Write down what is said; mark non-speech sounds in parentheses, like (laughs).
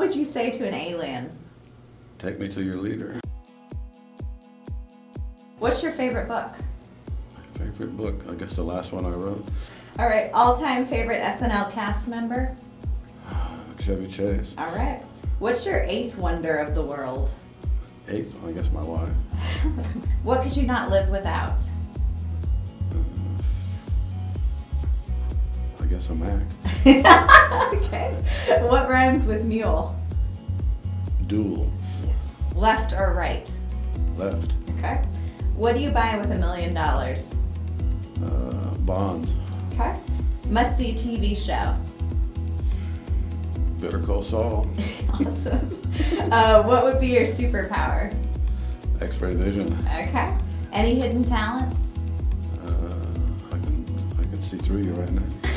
would you say to an alien? Take me to your leader. What's your favorite book? My favorite book, I guess the last one I wrote, All right, all-time favorite SNL cast member? (sighs) Chevy Chase. All right. What's your eighth wonder of the world? Eighth, I guess my wife. (laughs) What could you not live without? Guess a Mac. (laughs) okay. What rhymes with mule? Dual. Left or right? Left. Okay. What do you buy with a million dollars? Uh, bonds. Okay. Must see TV show. Better call Saul. (laughs) awesome. Uh, what would be your superpower? X-ray vision. Okay. Any hidden talents? Uh, I can I can see through you right now.